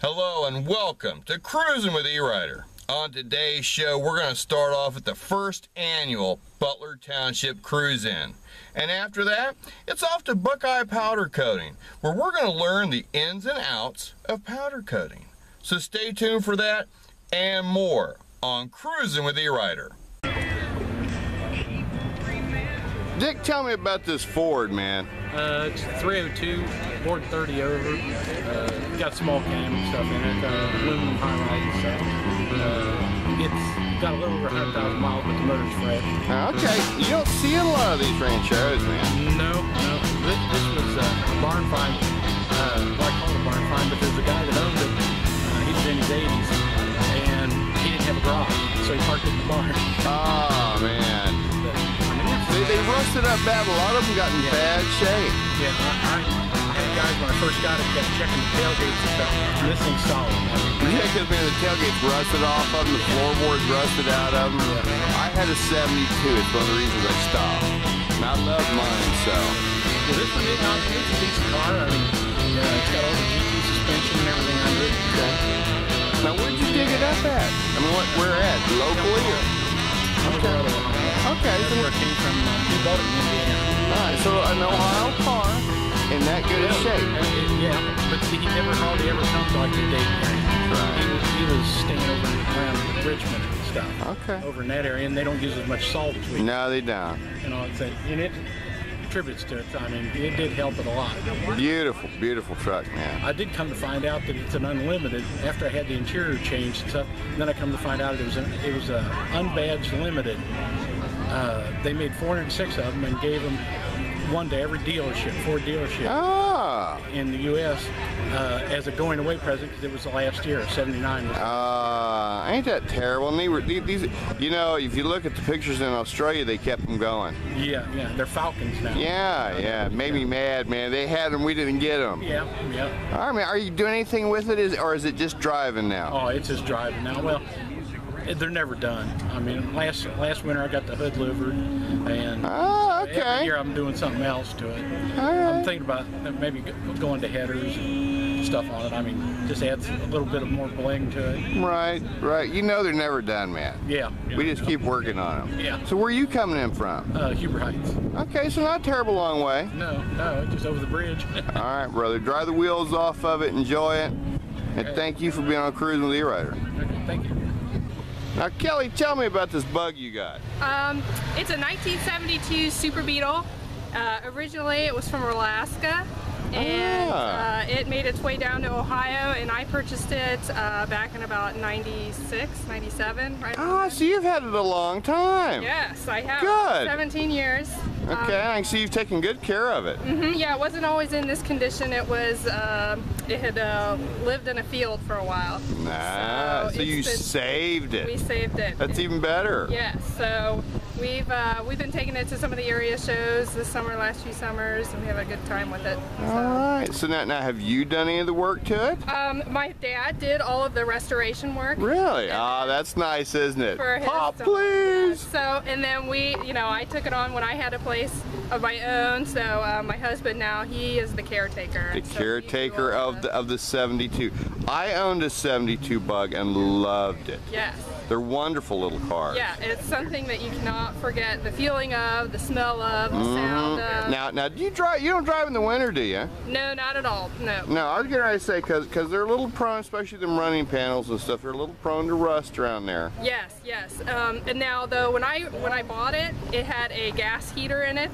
Hello and welcome to Cruising with E-Rider. On today's show, we're going to start off at the first annual Butler Township Cruise In. And after that, it's off to Buckeye Powder Coating, where we're going to learn the ins and outs of powder coating. So stay tuned for that and more on Cruising with E-Rider. Dick, tell me about this Ford, man. Uh, it's 302, bored 30 over. Uh, got small cam and stuff in it, uh, aluminum highlight and stuff. Uh, it's got a little over 100,000 miles, but the motor's fresh. Okay, you don't see a lot of these rancheros, man. No, no, this, this was uh, a barn find. Uh, well, I call it a barn find, but there's a guy that owned it. Uh, he was in his 80s, and he didn't have a garage, so he parked it in the barn. Oh, man. They, rusted up bad. A lot of them got in Yeah. bad shape. Yeah, I, I, guys when I first got it kept checking the tailgates and stuff. This thing's solid. I mean, Yeah, because man, the tailgate's rusted off of them, the floorboards rusted out of them. I had a 72. It's one of the reasons I stopped. And I love mine, so. well, this one is not, uh, it's a decent car. I mean, yeah, it's got all the GT suspension and everything under it. Okay. Now, where'd you dig it up at? I mean, what, where at? Locally or? Okay. Okay. So, where it came from. Uh, he bought it in Indiana. all right, so an Ohio car in that good Uh, shape. it- yeah, but see, he never hardly ever come to like the Dayton area. Right. He was, he was staying over around Richmond and stuff. Okay. Over in that area, and they don't use as much salt as we do. No, they don't. You know, it's a, and it contributes to it. I mean, it did help it a lot. Beautiful, beautiful truck, man. I did come to find out that it's an unlimited after I had the interior changed and stuff. Then I come to find out it was an, it was a unbadged limited. Uh, they made 406 of them and gave them one to every dealership, Ford dealership Ah. in the U.S. Uh, as a going away present because it was the last year, 79. was- Uh, ain't that terrible? And they were, these, you know, if you look at the pictures in Australia, they kept them going. Yeah, yeah, they're Falcons now. Yeah, yeah, it made me mad, man. They had them, we didn't get them. Yeah, yeah. All right, man, are you doing anything with it, is, or is it just driving now? Oh, it's just driving now. Well, they're never done. I mean, last last winter I got the hood louvered, and Oh, every year I'm doing something else to it. All I'm thinking about maybe going to headers and stuff on it. I mean, just adds a little bit of more bling to it. Right, right. You know they're never done, man. Yeah. yeah. We just keep working on them. Yeah. So where are you coming in from? Uh, Huber Heights. Okay, so not a terrible long way. No, no, just over the bridge. All right, brother. Dry the wheels off of it, enjoy it, and Okay. thank you for being on Cruising with E-Rider. okay, thank you. Now, Kelly, tell me about this bug you got. Um, it's a 1972 Super Beetle. Uh, originally, it was from Alaska, and Ah. uh, it made its way down to Ohio, and I purchased it uh, back in about 96, 97, right? Ah, then. so you've had it a long time. Yes, I have. Good. 17 years. Okay, I can see you've taken good care of it. Mhm, yeah, it wasn't always in this condition. It was, um it had uh, lived in a field for a while. Nah, so, it's you been- saved it. We saved it. That's even better. Yes, so we've uh, we've been taking it to some of the area shows this summer, last few summers, and we have a good time with it. All So. right. So now, now, have you done any of the work to it? Um, my dad did all of the restoration work. Really? Ah, that's nice, isn't it? For Pop, please. So, and then we, you know, I took it on when I had a place of my own. So uh, my husband now, he is the caretaker. The so caretaker of the of the 72. I owned a 72 bug and loved it. Yes. They're wonderful little cars. Yeah, it's something that you cannot forget. The feeling of, the smell of, the sound of. Now, now, do you drive? You don't drive in the winter, do you? No, not at all. No. No, I was gonna say because because they're a little prone, especially them running panels and stuff. They're a little prone to rust around there. Yes, yes. Um, and now though, when I when I bought it, it had a gas heater in it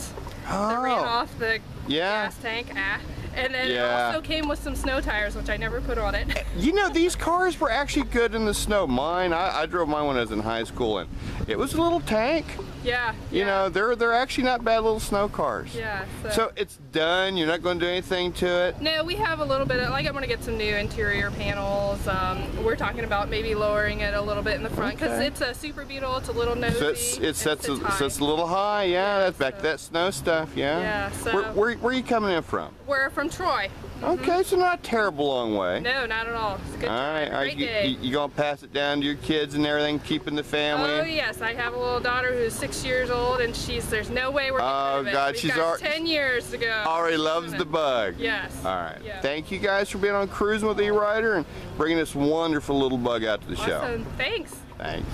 that ran Oh. off the Yeah. gas tank. Ah. And then Yeah. it also came with some snow tires, which I never put on it. You know, these cars were actually good in the snow. Mine, I, I drove mine when I was in high school, and it was a little tank. Yeah. You yeah, know, they're they're actually not bad little snow cars. Yeah. So. So it's done. You're not going to do anything to it. no, we have a little bit of like I'm gonna get some new interior panels. Um, we're talking about maybe lowering it a little bit in the front because Okay. it's a Super Beetle. It's a little nosy. So it's, it sets a, sets a little high. Yeah, Yeah, that's back so- to that snow stuff. Yeah. Yeah, so- Where, where where are you coming in from? We're from Troy. Okay, so not a terrible long way. No, not at all. It's a good All right, time. all right. Great You, day. you, you gonna pass it down to your kids and everything, keeping the oh, family? Oh yes, I have a little daughter who's six years old, and she's there's no way we're getting Oh, rid of it. God, We've she's got ten years to go. Already loves the bug. Yes. All right. Yeah. Thank you guys for being on Cruising with E-Rider and bringing this wonderful little bug out to the show. Awesome. Thanks. Thanks.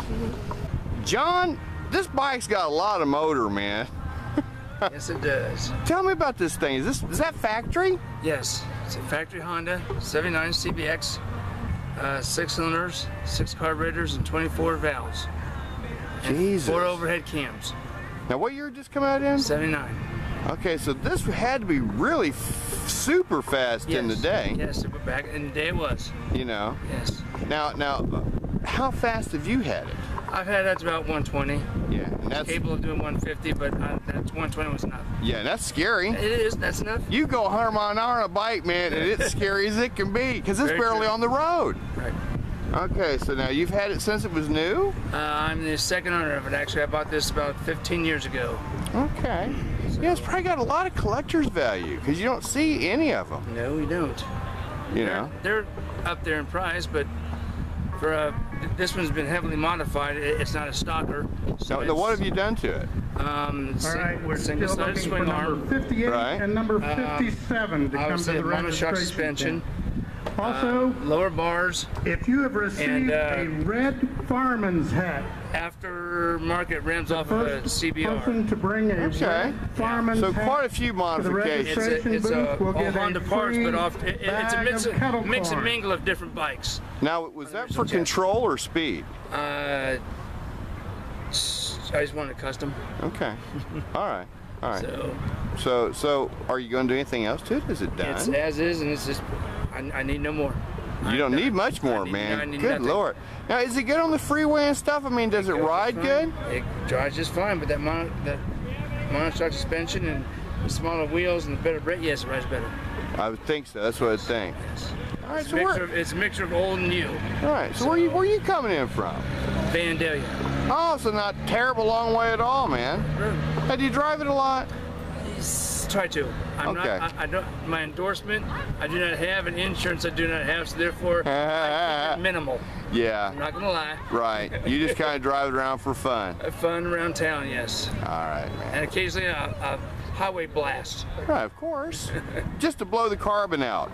John, this bike's got a lot of motor, man. Yes, it does. Tell me about this thing. Is this is that factory? Yes, it's a factory Honda 79 CBX, uh, six cylinders, six carburetors, and 24 valves. Jesus. Four overhead cams. Now, what year did this come out in? 79. Okay, so this had to be really super fast in the day. Yes, back in the day it was. You know. Yes. Now, now, uh, how fast have you had it? I've had that's about 120. Yeah, and that's Capable of doing 150, but uh, that's 120 was enough. yeah, that's scary. It is. That's enough. You go 100 mile an hour on a bike, man, and it's scary as it can be because it's Very barely true. on the road. Right. Okay, so now you've had it since it was new. Uh, I'm the second owner of it. Actually, I bought this about 15 years ago. Okay. Yeah, it's probably got a lot of collector's value because you don't see any of them. No, we don't. You know. They're up there in price, but for uh, this one's been heavily modified. It's not a stalker. So Now, now what have you done to it? Um, All right, we're still single-sided looking for swing number arm. 58 Right. and number Uh, 57 to come to the a monoshock registration. suspension. tent. Also, Lower bars. if you have received uh, a red fireman's hat, Aftermarket rims off of a first CBR. person to bring a Okay. red fireman's So hat quite a few modifications. It's a, it's a booth will all get Honda a parts, but off, it, it's a mix, of kettle mix and mingle of different bikes. Now, was that for control or speed? Uh, s- I just wanted a custom. Okay. All right. All right. So So, so are you going to do anything else to it? Is it done? it's done? as is, and it's just I, I need no more. You don't I- need much more, need- man. I Good nothing. lord. Now, is it good on the freeway and stuff? I mean, does it goes ride good? It drives just fine, but that mono, that monoshock suspension and the smaller wheels and the better brake, yes, it rides better. I would think so. That's what I'd think. All right. It's a mixture of, it's a mixture of old and new. all right. So where you where you coming in from? Vandalia. Oh, so not terrible long way at all, man. Hey, do you drive it a lot? Try to. I'm Okay. not. I, I don't. My endorsement. I do not have an insurance. I do not have. So therefore, I keep it minimal. Yeah. I'm not gonna lie. Right. You just kind of drive it around for fun. Uh, fun around town, yes, All right, man. and occasionally a, a highway blast. Right, of course. just to blow the carbon out.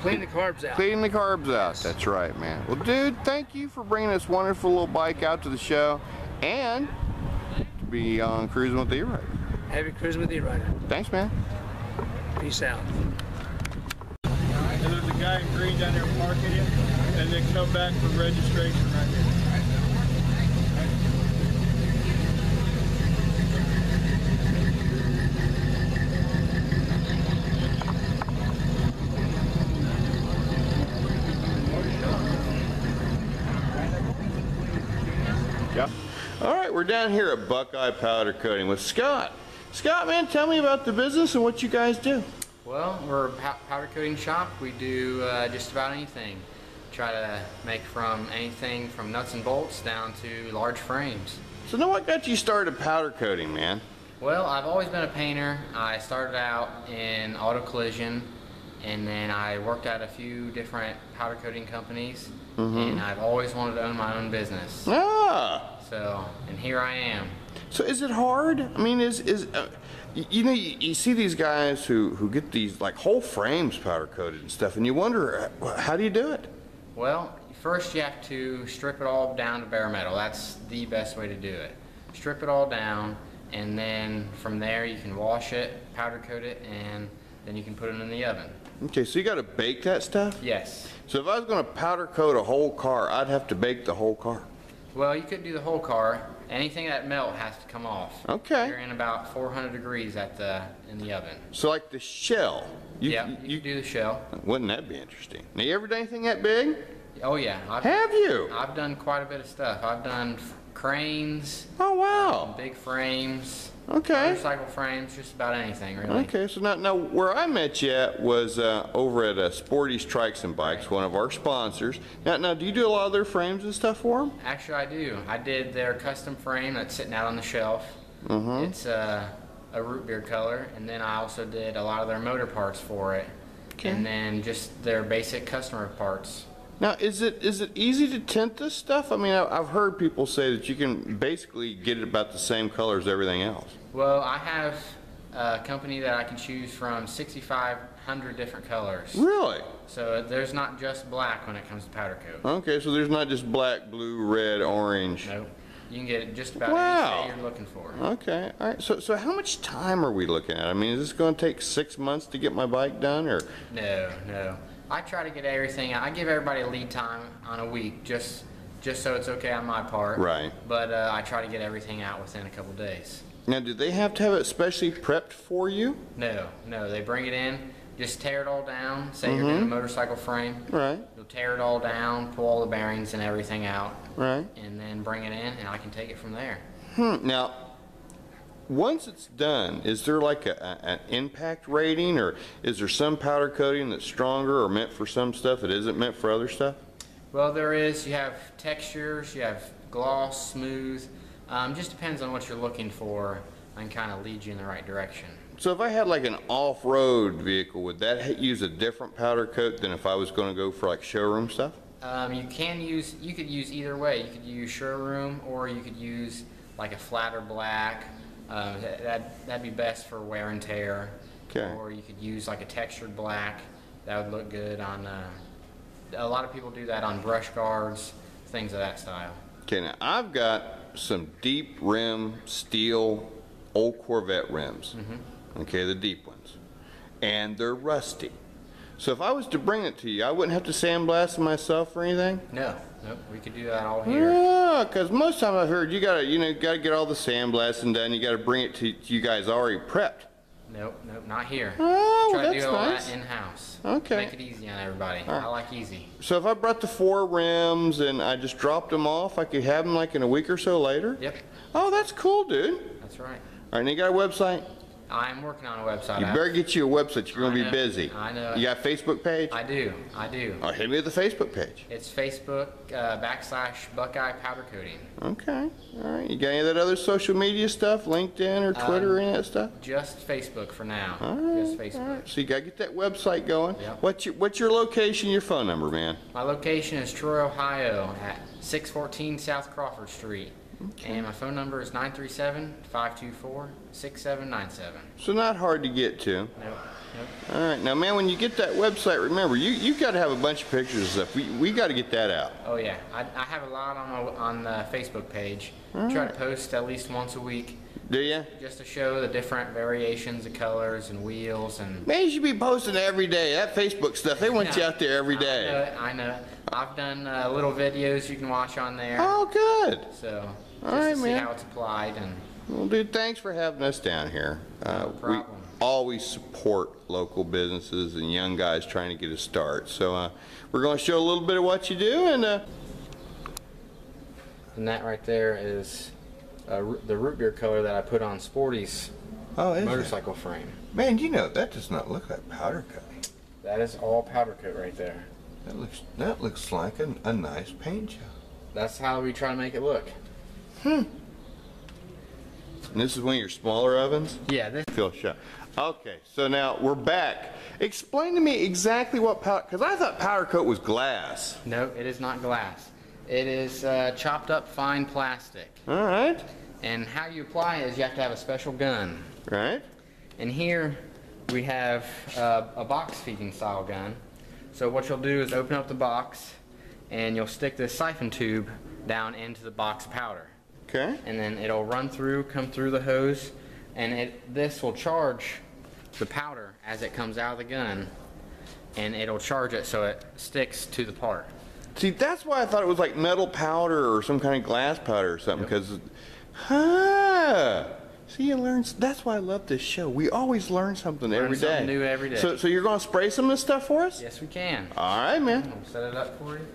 Clean the carbs out. Clean the carbs out. That's right, man. Well, dude, thank you for bringing this wonderful little bike out to the show and to be on Cruising with the E-Rider. Happy cruising with E-Rider. Thanks, man. Peace out. And there's a guy in green down there parking it, and then come back for registration right here. Yeah. All right, we're down here at Buckeye Powder Coating with Scott. Scott, man, tell me about the business and what you guys do. Well, we're a powder coating shop. We do uh, just about anything. Try to make from anything from nuts and bolts down to large frames. So now what got you started powder coating, man? Well, I've always been a painter. I started out in auto collision and then I worked at a few different powder coating companies and I've always wanted to own my own business. Ah. So, and here I am. So is it hard? I mean, is is uh, you know you, you see these guys who who get these like whole frames powder coated and stuff, and you wonder uh, how do you do it? Well, first you have to strip it all down to bare metal. That's the best way to do it. Strip it all down, and then from there you can wash it, powder coat it, and then you can put it in the oven. Okay, so you got to bake that stuff. Yes. So if I was going to powder coat a whole car, I'd have to bake the whole car. Well, you could do the whole car. Anything that melt has to come off. Okay. You're in about 400 degrees at the in the oven. So like the shell. You, yeah, you, you, do the shell. wouldn't that be interesting? Now you ever done anything that big? Oh yeah. I've, Have you? I've done quite a bit of stuff. I've done cranes, Oh wow. big frames, Okay. motorcycle frames, just about anything really. Okay, so now, now where I met you at was uh, over at uh, Sporty's Trikes and Bikes, one of our sponsors. Now, now, do you do a lot of their frames and stuff for them? Actually, I do. I did their custom frame that's sitting out on the shelf. Mm-hmm. It's uh, a root beer color, and then I also did a lot of their motor parts for it. and then just their basic customer parts. Now, is it is it easy to tint this stuff? I mean, I- I've heard people say that you can basically get it about the same color as everything else. Well, I have a company that I can choose from 6,500 different colors. Really? So uh, there's not just black when it comes to powder coat. Okay, so there's not just black, blue, red, orange. Nope. You can get it just about Wow. any shade you're looking for. Okay, all right. So, so how much time are we looking at? I mean, is this going to take six months to get my bike done, or? No, no. I try to get everything. I give everybody a lead time on a week, just just so it's okay on my part. Right. But uh, I try to get everything out within a couple days. Now, do they have to have it specially prepped for you? No, no. They bring it in, just tear it all down. Say you're Mm-hmm. doing a motorcycle frame. Right, You'll tear it all down, pull all the bearings and everything out, right. and then bring it in, and I can take it from there. Hmm. Now, once it's done, is there like a, a, an impact rating, or is there some powder coating that's stronger or meant for some stuff that isn't meant for other stuff? Well, there is. You have textures, you have gloss, smooth. Um, just depends on what you're looking for and kind of lead you in the right direction. So if I had like an off-road vehicle, would that use a different powder coat than if I was going to go for like showroom stuff? Um, you can use, you could use either way. You could use showroom or you could use like a flatter black. Um, that, that, that'd be best for wear and tear. Okay. Or you could use like a textured black. That would look good on, uh, a lot of people do that on brush guards, things of that style. Okay, now I've got some deep rim steel old Corvette rims. Okay, the deep ones. And they're rusty. So if I was to bring it to you, I wouldn't have to sandblast them myself or anything? No, nope, we could do that all here. Yeah, because most time I've heard you gotta, you know, gotta get all the sandblasting done. You gotta bring it to, you guys already prepped. Nope, nope, not here. Oh, Try to do all nice. that in-house. Okay. Make it easy on everybody. I like easy. So if I brought the four rims and I just dropped them off, I could have them like in a week or so later. Yep, Oh, that's cool, dude. that's right. All right, and you got a website? I'm working on a website. You I- better get you a website. You're gonna be know. busy. I know. You got a Facebook page? I do, I do. Oh, hit me with the Facebook page. It's Facebook uh, backslash Buckeye Powder Coating. Okay. All right. You got any of that other social media stuff, LinkedIn or Twitter or any of that stuff? Just Facebook for now. All right. Just All Facebook. right. So you gotta get that website going. Yep. What's your What's your location? Your phone number, man? My location is Troy, Ohio at 614 South Crawford Street. And my phone number is 937-524-6797. So not hard to get to. Nope, nope. All right. Now, man, when you get that website, remember you you got to have a bunch of pictures and stuff. We we got to get that out. Oh yeah, I, I have a lot on my, on the Facebook page. Try to post at least once a week, Do you? just to show the different variations of colors and wheels and. Man, you should be posting every day. That Facebook stuff, they want you out there every day. I know it, I know. I've done uh, little videos you can watch on there. Oh, good. So just right, to see man. how it's applied and Well, dude, thanks for having us down here. Uh, we problem. always support local businesses and young guys trying to get a start. So uh, we're going to show a little bit of what you do, and uh, and that right there is uh, ro- the root beer color that I put on Sporty's oh, motorcycle frame. man, you know that does not look like powder coating. That is all powder coat right there. That looks that looks like a, a nice paint job. That's how we try to make it look. And this is one of your smaller ovens. Yeah, this Feel shut. Okay, so now we're back. Explain to me exactly what powder, because I thought powder coat was glass. no, it is not glass. It is uh, chopped up fine plastic. All right, And how you apply it is you have to have a special gun. right. And here we have uh, a box feeding style gun. So what you'll do is open up the box and you'll stick this siphon tube down into the box powder. Okay. And then it'll run through, come through the hose, and it this will charge the powder as it comes out of the gun. And it'll charge it so it sticks to the part. See, that's why I thought it was like metal powder or some kind of glass powder or something. Because, huh? See, you learn. That's why I love this show. We always learn something every day. something new every day. So, so you're going to spray some of this stuff for us? Yes, we can. All right, man. I'll set it up for you.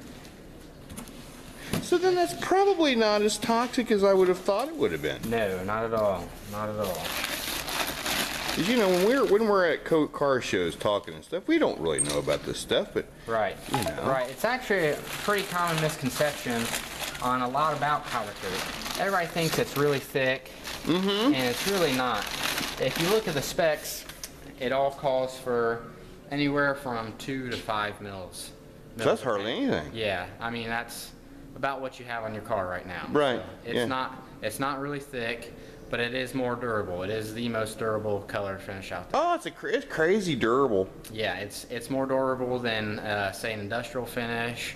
So then that's probably not as toxic as I would have thought it would have been. No, not at all. Not at all. you know, when we're when we're at car shows talking and stuff, we don't really know about this stuff, but Right. you know. Right. It's actually a pretty common misconception on a lot about powder coat. Everybody thinks it's really thick, mm-hmm. and it's really not. If you look at the specs, it all calls for Anywhere from two to five mils. So that's hardly anything. Yeah, I mean that's about what you have on your car right now. Right, So it's yeah. not it's not really thick, but it is more durable. It is the most durable color finish out there. Oh, it's a it's crazy durable. Yeah, it's it's more durable than uh, say an industrial finish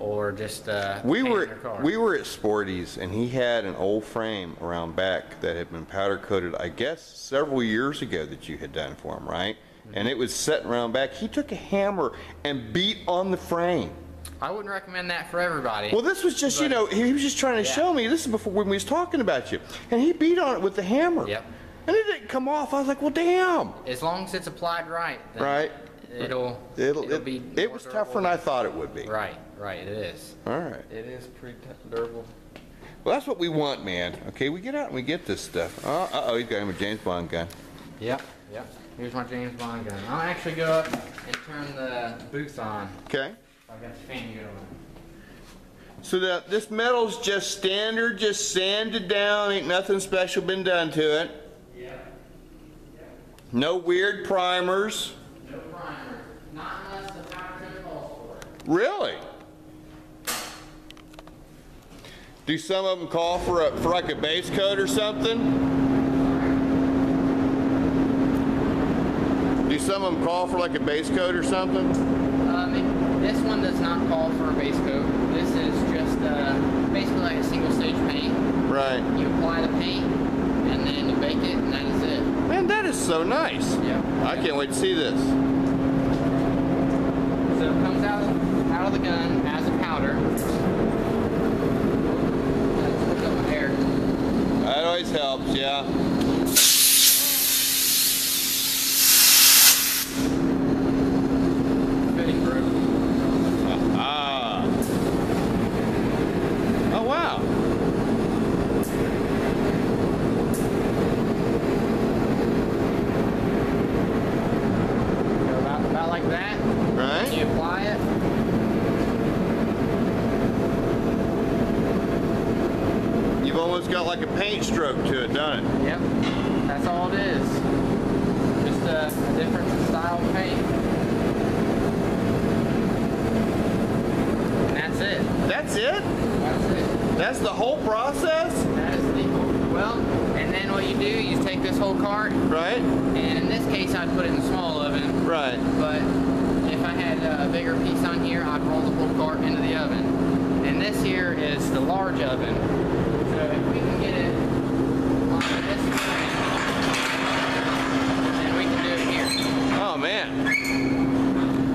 or just uh, We were your car. we were at Sporty's and he had an old frame around back that had been powder coated. I guess several years ago that you had done for him, right? Mm-hmm. And it was sitting around back. He took a hammer and beat on the frame. I wouldn't recommend that for everybody. Well, this was just you know he was just trying to Yeah. show me. This is before when we was talking about you, and he beat on it with the hammer. Yep. And it didn't come off. I was like, well, damn. as long as it's applied right, then Right. It'll It'll, it'll it, be. it was tougher than I thought it would be. Right, right. It is. All right. It is pretty durable. Well, that's what we want, man. Okay, we get out and we get this stuff. Oh, uh-oh, he's got him a James Bond gun. Yep, yep. Here's my James Bond gun. I'll actually go up and turn the booth on. Okay. I've got the fan. So that this metal's just standard, just sanded down, ain't nothing special been done to it. Yeah. No weird primers. No primer. Not unless the powder calls for it. Really? Do some of them call for a for like a base coat or something? Do some of them call for like a base coat or something? This one does not call for a base coat. This is just uh, basically like a single stage paint. Right. You apply the paint and then you bake it and that is it. Man, that is so nice. Yep. I can't wait to see this. So it comes out of, out of the gun as a powder. Let's look up my hair. That always helps, yeah. Fitting group. Ah. Oh, wow. Go about, about like that. Right? You apply it. You've almost got like a paint stroke to it, don't it? Yep. That's all it is. Just a, a different style of paint. And that's it. That's it? That's it. That's the whole process? That is the well. And then what you do, you take this whole cart, Right? and in this case, I'd put it in the small oven. Right. But if I had a bigger piece on here, I'd roll the whole cart into the oven. And this here is the large oven. So if we can get it onto this thing, then we can do it here. Oh, man.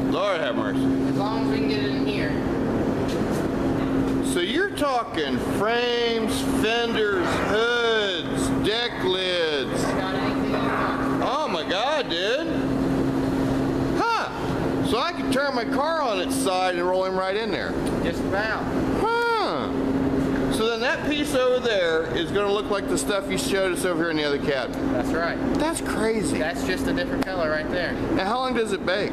Lord have mercy. As long as we can get it in here. So you're talking frames, fenders, hoods, deck lids. Got anything you want? Oh my god, dude. Huh. So I can turn my car on its side and roll him right in there. Just about. Then that piece over there is going to look like the stuff you showed us over here in the other cabinet. That's right. That's crazy. That's just a different color right there. Now, how long does it bake?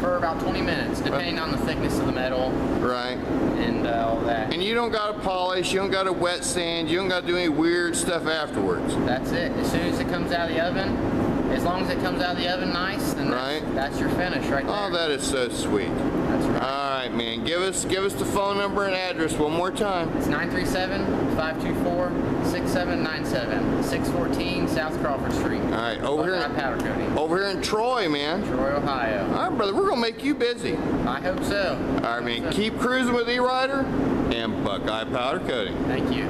For about 20 minutes, depending on the thickness of the metal Right. and uh, all that. And you don't got to polish, you don't got to wet sand, you don't got to do any weird stuff afterwards. That's it. As soon as it comes out of the oven, as long as it comes out of the oven nice, then that's, Right. that's your finish right there. Oh, that is so sweet. That's right. All right, man. Give us give us the phone number and address one more time. It's 937-524-6797, 614 South Crawford Street. All right, over here, Powder Coating, over here in Troy, man. Troy, Ohio. All right, brother. We're gonna make you busy. I hope so. All right, man. Keep cruising with E-Rider and Buckeye Powder Coating. Thank you.